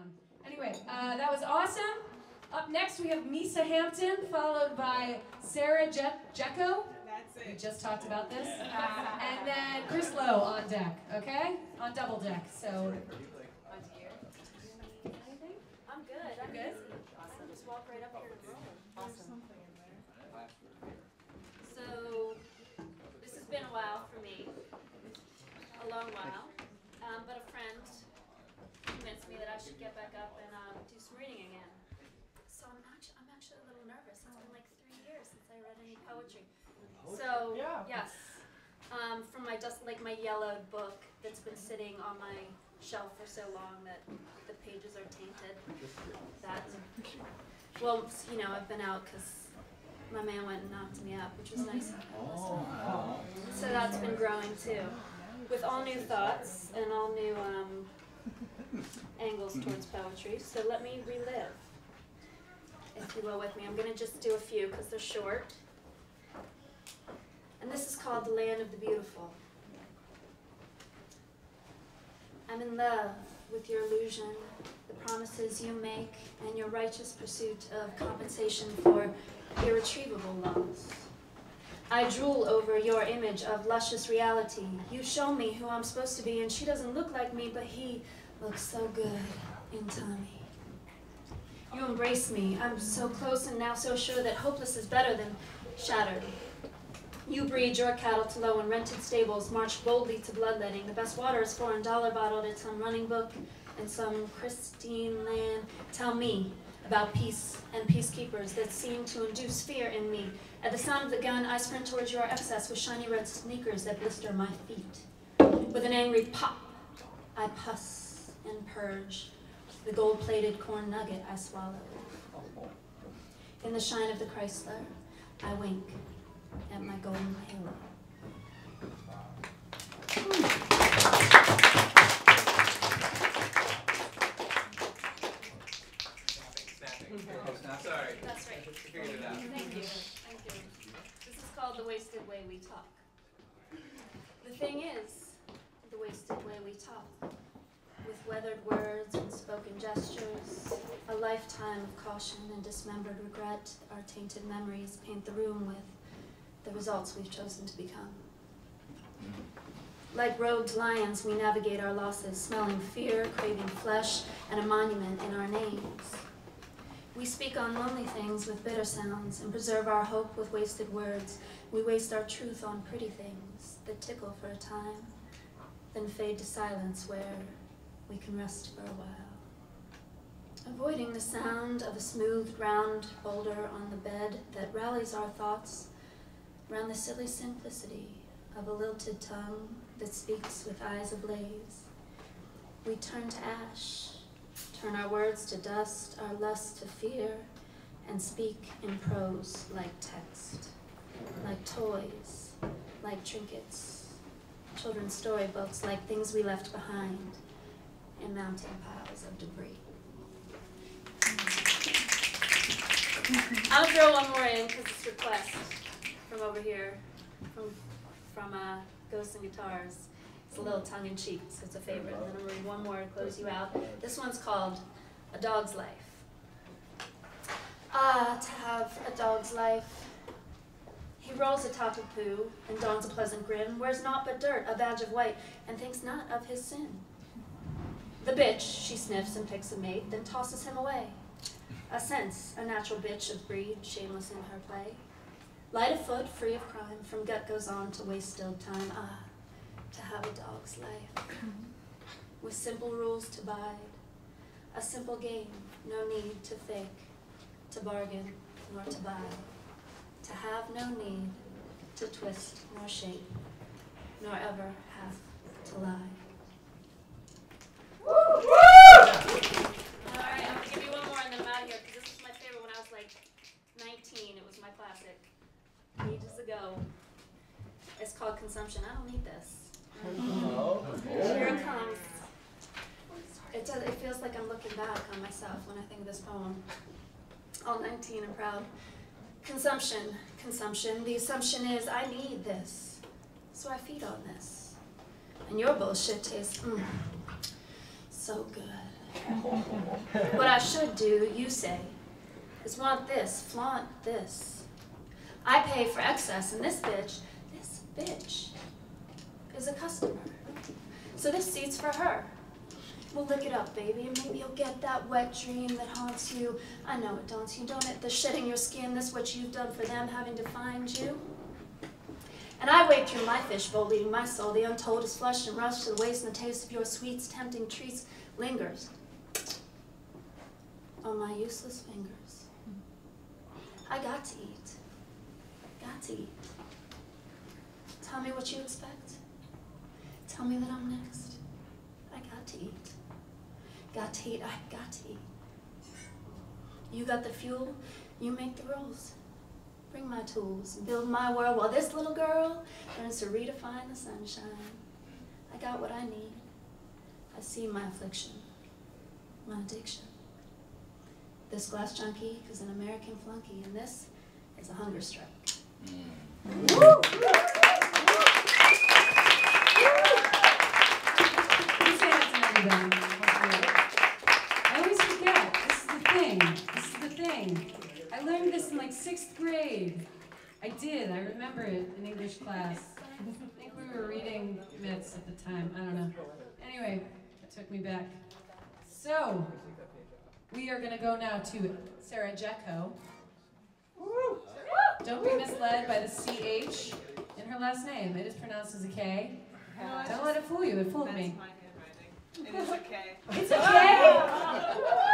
down. Anyway, uh, that was awesome. Up next, we have Meissa Hampton, followed by Sarah Je- Jecko. That's We just talked about this. and then Chris Lowe on deck, okay? On double deck. So, anything? I'm good. I'm Good? easy. Awesome. Just walk right up here and roll. Awesome. So, this has been a while for me, a long while. Um, but a friend convinced me that I should get back up and um, do some reading again. So I'm actually, I'm actually a little nervous. It's been like three years since I read any poetry. So yes, um, from my just like my yellowed book that's been sitting on my shelf for so long that the pages are tainted. That, well, you know, I've been out because my man went and knocked me up, which was nice. So that's been growing too, with all new thoughts and all new um, angles towards poetry. So let me relive, if you will, with me. I'm gonna just do a few because they're short. And this is called The Land of the Beautiful. I'm in love with your illusion, the promises you make, and your righteous pursuit of compensation for irretrievable loss. I drool over your image of luscious reality. You show me who I'm supposed to be, and she doesn't look like me, but he looks so good in Tommy. You embrace me. I'm so close and now so sure that hopeless is better than shattered. You breed your cattle to low and rented stables, march boldly to bloodletting. The best water is foreign dollar bottled in some running book in some pristine land. Tell me about peace and peacekeepers that seem to induce fear in me. At the sound of the gun, I sprint towards your excess with shiny red sneakers that blister my feet. With an angry pop, I puss and purge the gold-plated corn nugget I swallow. In the shine of the Chrysler, I wink at my golden halo. Sorry, That's right. figured it out. Thank you. Thank you. This is called the wasted way we talk. The thing is, the wasted way we talk. With weathered words and spoken gestures, a lifetime of caution and dismembered regret, our tainted memories paint the room with the results we've chosen to become. Like robed lions, we navigate our losses, smelling fear, craving flesh, and a monument in our names. We speak on lonely things with bitter sounds and preserve our hope with wasted words. We waste our truth on pretty things that tickle for a time, then fade to silence where we can rest for a while. Avoiding the sound of a smooth, round boulder on the bed that rallies our thoughts around the silly simplicity of a lilted tongue that speaks with eyes ablaze. We turn to ash, turn our words to dust, our lust to fear, and speak in prose like text, like toys, like trinkets, children's storybooks, like things we left behind in mounting piles of debris. I'll throw one more in because it's a request from over here, from from uh, Ghosts and Guitars. It's a little tongue in cheek, so it's a favorite. And then I'm gonna read one more to close you out. This one's called A Dog's Life. Ah, to have a dog's life. He rolls atop of poo and dons a pleasant grin, wears naught but dirt, a badge of white, and thinks not of his sin. The bitch, she sniffs and picks a mate, then tosses him away. A sense, a natural bitch of breed, shameless in her play. Light of foot, free of crime, from gut goes on to waste stilled time. Ah, to have a dog's life. With simple rules to bide, a simple game, no need to fake, to bargain, nor to buy. To have no need to twist nor shape, nor ever have to lie. Alright, I'm gonna give you one more and then I'm out of here, because this was my favorite when I was like 19. It was my classic. Ages ago. It's called Consumption. I don't need this. Here it comes. It, does, it feels like I'm looking back on myself when I think of this poem. All 19 and proud. Consumption, consumption. The assumption is I need this, so I feed on this. And your bullshit tastes mm, So good. what I should do, you say, is want this, flaunt this. I pay for excess, and this bitch, this bitch, is a customer. So this seat's for her. Well, look it up, baby, and maybe you'll get that wet dream that haunts you. I know it daunts you, don't it? The shedding your skin, this what you've done for them, having to find you. And I wade through my fishbowl, leading my soul. The untold is flushed and rushed to the waist, and the taste of your sweets, tempting treats, lingers on my useless fingers. I got to eat. Got to eat. Tell me what you expect. Tell me that I'm next. I got to eat. Got to eat. I got to eat. You got the fuel. You make the rules. Bring my tools build my world while this little girl learns to redefine the sunshine. I got what I need. I see my affliction, my addiction. This glass junkie is an American flunky, and this is a hunger strike. Meissa Hampton, everybody. I always forget. This is the thing. This is the thing. I learned this in like sixth grade. I did. I remember it in English class. I think we were reading myths at the time. I don't know. Anyway, it took me back. So, we are going to go now to Sarah Jecko. Don't be misled by the CH in her last name. It is pronounced as a K. Don't let it fool you. It fooled me. It is okay. It's okay.